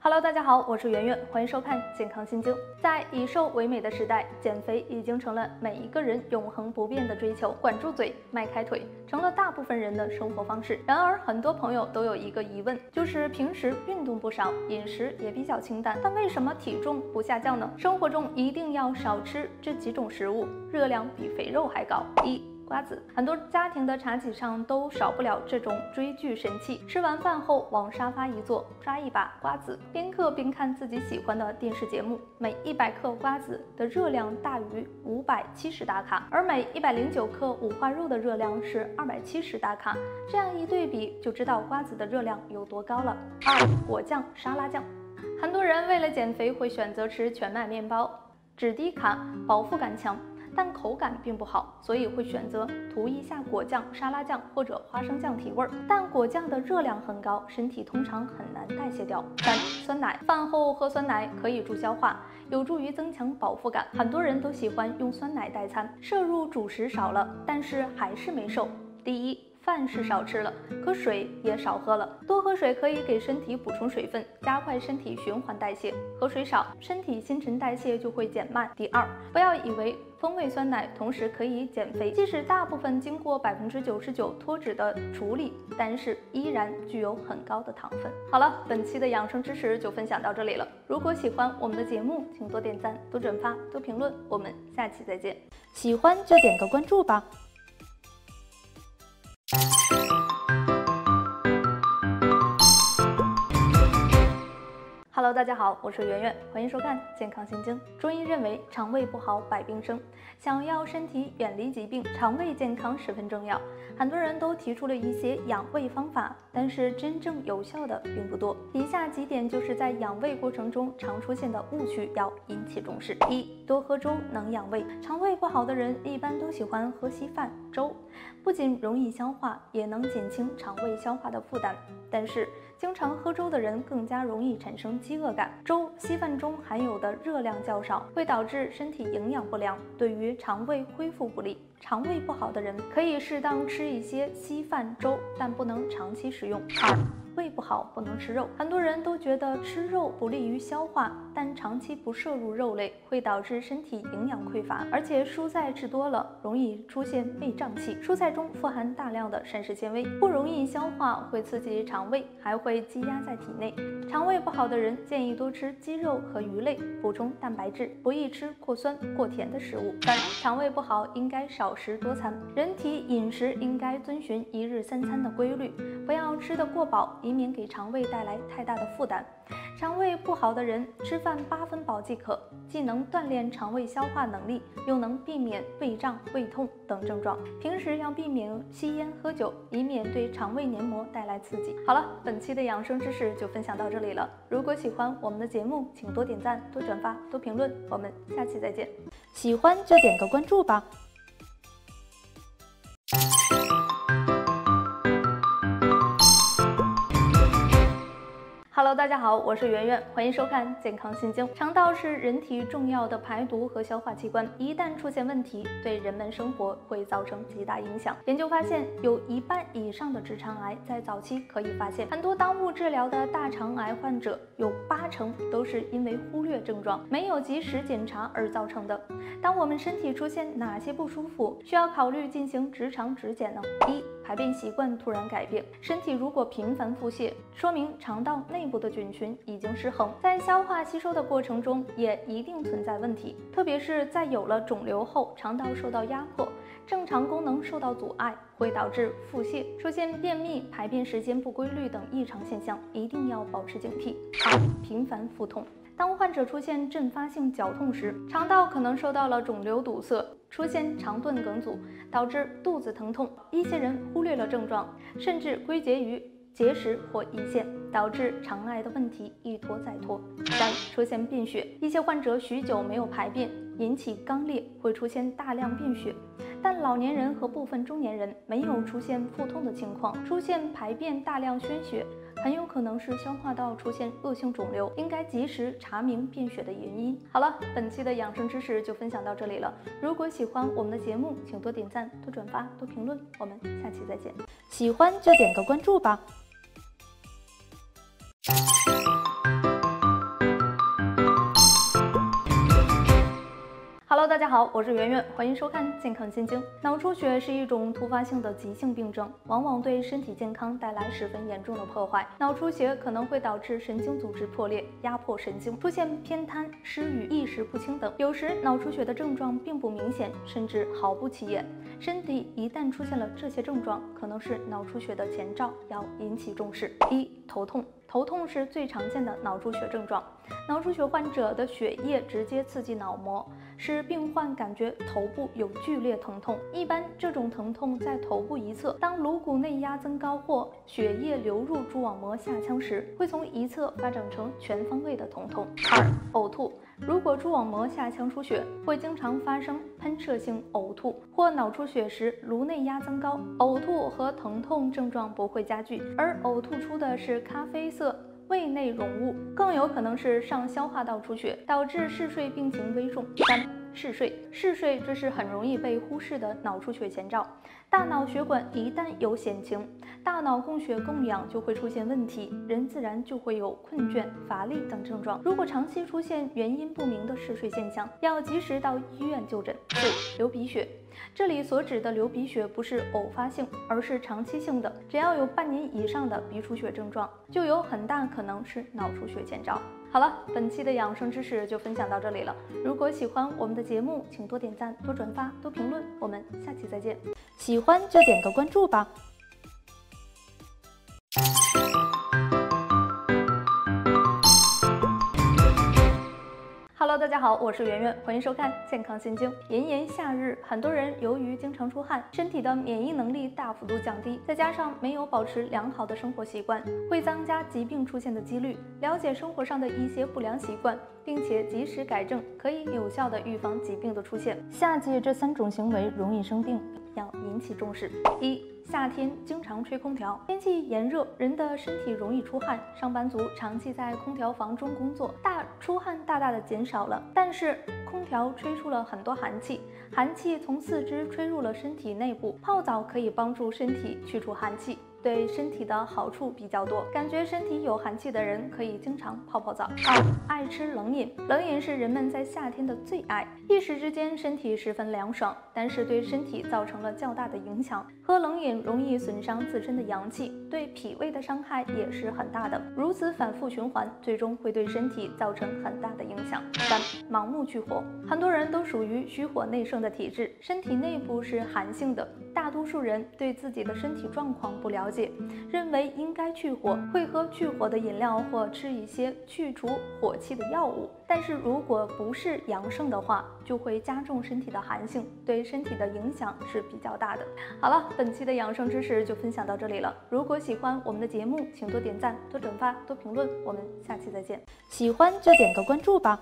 Hello，大家好，我是圆圆，欢迎收看健康心经。在以瘦为美的时代，减肥已经成了每一个人永恒不变的追求。管住嘴，迈开腿，成了大部分人的生活方式。然而，很多朋友都有一个疑问，就是平时运动不少，饮食也比较清淡，但为什么体重不下降呢？生活中一定要少吃这几种食物，热量比肥肉还高。一瓜子，很多家庭的茶几上都少不了这种追剧神器。吃完饭后往沙发一坐，抓一把瓜子，边嗑边看自己喜欢的电视节目。每一百克瓜子的热量大于五百七十大卡，而每一百零九克五花肉的热量是二百七十大卡。这样一对比，就知道瓜子的热量有多高了。二果酱、沙拉酱，很多人为了减肥会选择吃全麦面包，脂低卡，饱腹感强。但口感并不好，所以会选择涂一下果酱、沙拉酱或者花生酱提味儿。但果酱的热量很高，身体通常很难代谢掉。三、酸奶，饭后喝酸奶可以助消化，有助于增强饱腹感。很多人都喜欢用酸奶代餐，摄入主食少了，但是还是没瘦。第一。饭是少吃了，可水也少喝了。多喝水可以给身体补充水分，加快身体循环代谢。喝水少，身体新陈代谢就会减慢。第二，不要以为风味酸奶同时可以减肥，即使大部分经过百分之九十九脱脂的处理，但是依然具有很高的糖分。好了，本期的养生知识就分享到这里了。如果喜欢我们的节目，请多点赞、多转发、多评论。我们下期再见。喜欢就点个关注吧。you Hello，大家好，我是圆圆，欢迎收看健康心经。中医认为，肠胃不好百病生，想要身体远离疾病，肠胃健康十分重要。很多人都提出了一些养胃方法，但是真正有效的并不多。以下几点就是在养胃过程中常出现的误区，要引起重视。一、多喝粥能养胃。肠胃不好的人一般都喜欢喝稀饭、粥，不仅容易消化，也能减轻肠胃消化的负担。但是，经常喝粥的人更加容易产生饥饿感。粥、稀饭中含有的热量较少，会导致身体营养不良，对于肠胃恢复不利。肠胃不好的人可以适当吃一些稀饭粥，但不能长期食用。二胃不好不能吃肉，很多人都觉得吃肉不利于消化，但长期不摄入肉类会导致身体营养匮乏，而且蔬菜吃多了容易出现胃胀气。蔬菜中富含大量的膳食纤维，不容易消化，会刺激肠胃，还会积压在体内。肠胃不好的人建议多吃鸡肉和鱼类，补充蛋白质，不宜吃过酸过甜的食物。三、肠胃不好应该少食多餐，人体饮食应该遵循一日三餐的规律，不要吃得过饱。以免给肠胃带来太大的负担。肠胃不好的人吃饭八分饱即可，既能锻炼肠胃消化能力，又能避免胃胀、胃痛等症状。平时要避免吸烟喝酒，以免对肠胃黏膜带来刺激。好了，本期的养生知识就分享到这里了。如果喜欢我们的节目，请多点赞、多转发、多评论。我们下期再见。喜欢就点个关注吧。Hello，大家好，我是圆圆，欢迎收看健康心经。肠道是人体重要的排毒和消化器官，一旦出现问题，对人们生活会造成极大影响。研究发现，有一半以上的直肠癌在早期可以发现。很多耽误治疗的大肠癌患者，有八成都是因为忽略症状，没有及时检查而造成的。当我们身体出现哪些不舒服，需要考虑进行直肠指检呢？一排便习惯突然改变，身体如果频繁腹泻，说明肠道内部的菌群已经失衡，在消化吸收的过程中也一定存在问题。特别是在有了肿瘤后，肠道受到压迫，正常功能受到阻碍，会导致腹泻、出现便秘、排便时间不规律等异常现象，一定要保持警惕。二、频繁腹痛。当患者出现阵发性绞痛时，肠道可能受到了肿瘤堵塞，出现肠盾梗阻，导致肚子疼痛。一些人忽略了症状，甚至归结于结石或胰腺，导致肠癌的问题一拖再拖。三、出现便血，一些患者许久没有排便，引起肛裂，会出现大量便血。但老年人和部分中年人没有出现腹痛的情况，出现排便大量宣血。很有可能是消化道出现恶性肿瘤，应该及时查明便血的原因。好了，本期的养生知识就分享到这里了。如果喜欢我们的节目，请多点赞、多转发、多评论。我们下期再见。喜欢就点个关注吧。大家好，我是圆圆，欢迎收看健康心经。脑出血是一种突发性的急性病症，往往对身体健康带来十分严重的破坏。脑出血可能会导致神经组织破裂，压迫神经，出现偏瘫、失语、意识不清等。有时脑出血的症状并不明显，甚至毫不起眼。身体一旦出现了这些症状，可能是脑出血的前兆，要引起重视。一、头痛。头痛是最常见的脑出血症状。脑出血患者的血液直接刺激脑膜，使病患感觉头部有剧烈疼痛。一般这种疼痛在头部一侧，当颅骨内压增高或血液流入蛛网膜下腔时，会从一侧发展成全方位的疼痛。二、呕吐。如果蛛网膜下腔出血，会经常发生喷射性呕吐，或脑出血时颅内压增高，呕吐和疼痛症状不会加剧，而呕吐出的是咖啡色胃内容物，更有可能是上消化道出血，导致嗜睡病情危重。三、嗜睡，嗜睡这是很容易被忽视的脑出血前兆。大脑血管一旦有险情，大脑供血供氧就会出现问题，人自然就会有困倦、乏力等症状。如果长期出现原因不明的嗜睡现象，要及时到医院就诊。四、流鼻血，这里所指的流鼻血不是偶发性，而是长期性的，只要有半年以上的鼻出血症状，就有很大可能是脑出血前兆。好了，本期的养生知识就分享到这里了。如果喜欢我们的节目，请多点赞、多转发、多评论。我们下期再见。喜欢就点个关注吧。大家好，我是圆圆，欢迎收看健康心经。炎炎夏日，很多人由于经常出汗，身体的免疫能力大幅度降低，再加上没有保持良好的生活习惯，会增加疾病出现的几率。了解生活上的一些不良习惯，并且及时改正，可以有效的预防疾病的出现。夏季这三种行为容易生病，要引起重视。一夏天经常吹空调，天气炎热，人的身体容易出汗。上班族长期在空调房中工作，大出汗大大的减少了。但是空调吹出了很多寒气，寒气从四肢吹入了身体内部。泡澡可以帮助身体去除寒气。对身体的好处比较多，感觉身体有寒气的人可以经常泡泡澡。二、爱吃冷饮，冷饮是人们在夏天的最爱，一时之间身体十分凉爽，但是对身体造成了较大的影响。喝冷饮容易损伤自身的阳气，对脾胃的伤害也是很大的。如此反复循环，最终会对身体造成很大的影响。三、盲目去火，很多人都属于虚火内盛的体质，身体内部是寒性的，大多数人对自己的身体状况不了解。认为应该去火，会喝去火的饮料或吃一些去除火气的药物。但是如果不是阳盛的话，就会加重身体的寒性，对身体的影响是比较大的。好了，本期的养生知识就分享到这里了。如果喜欢我们的节目，请多点赞、多转发、多评论。我们下期再见。喜欢就点个关注吧。